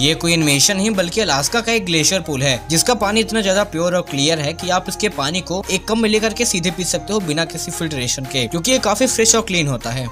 ये कोई इन्वेशन नहीं, बल्कि अलास्का का एक ग्लेशियर पुल है, जिसका पानी इतना ज़्यादा प्योर और क्लियर है कि आप इसके पानी को एक कम मिले करके के सीधे पी सकते हो बिना किसी फिल्ट्रेशन के, क्योंकि ये काफ़ी फ्रेश और क्लीन होता है।